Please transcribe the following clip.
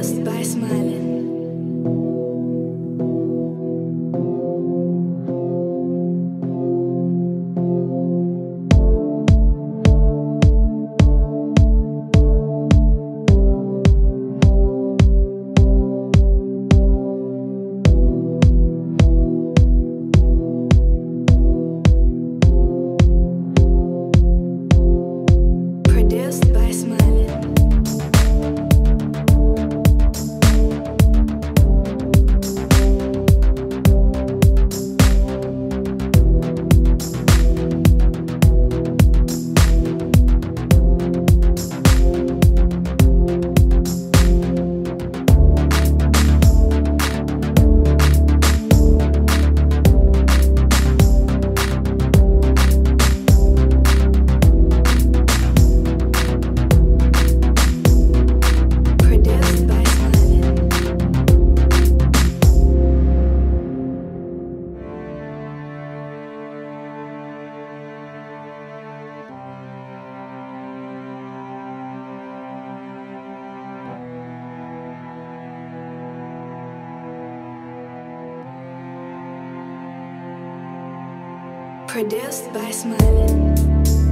just by smiling. Produced by Smiling.